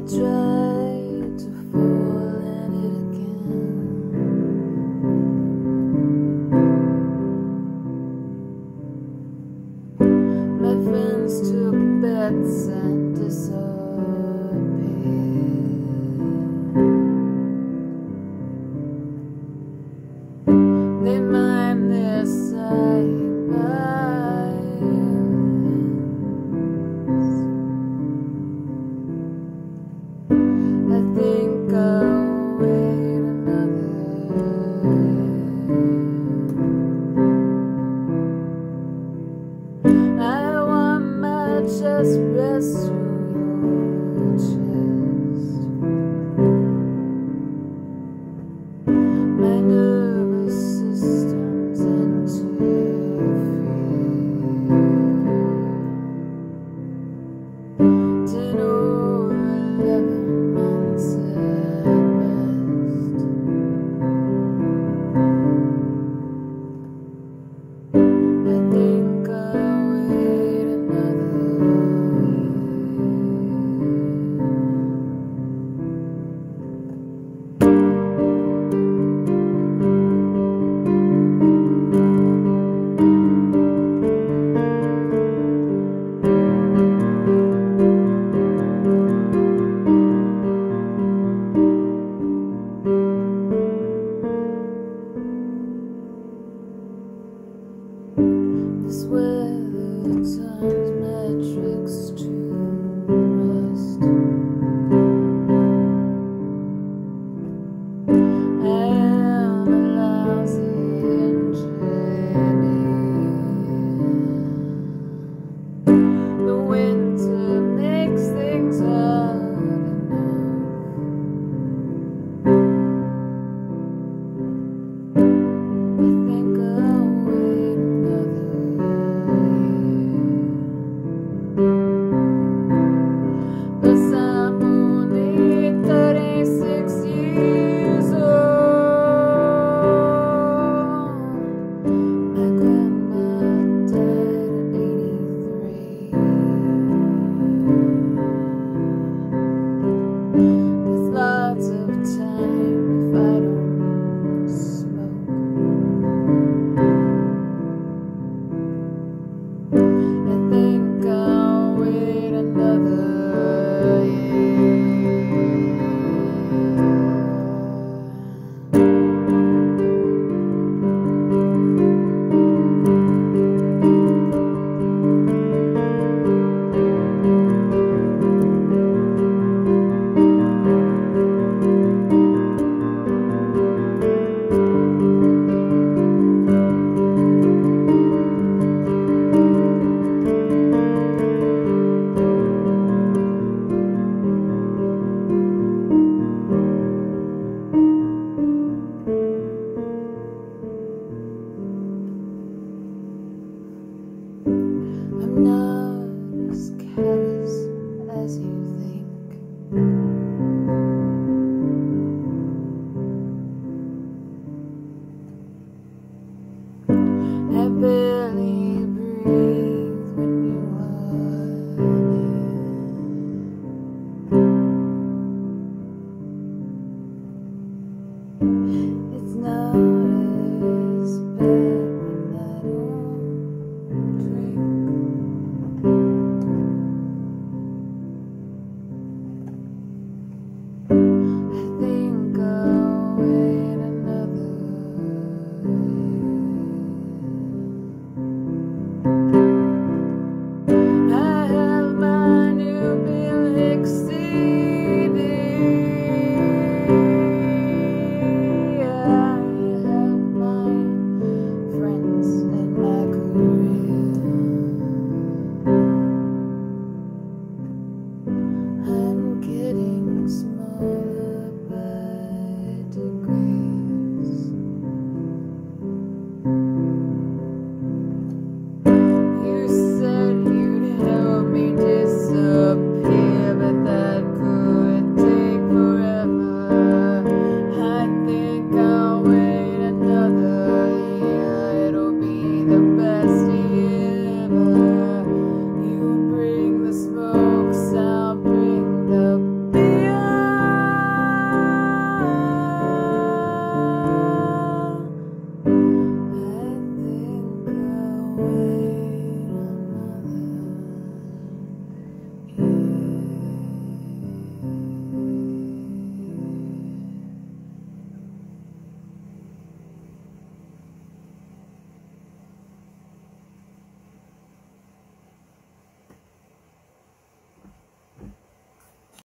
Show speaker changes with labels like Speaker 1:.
Speaker 1: tried to fall in it again. My friends took bets. Turns metrics to